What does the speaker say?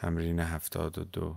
تمرین هفتاد و دو.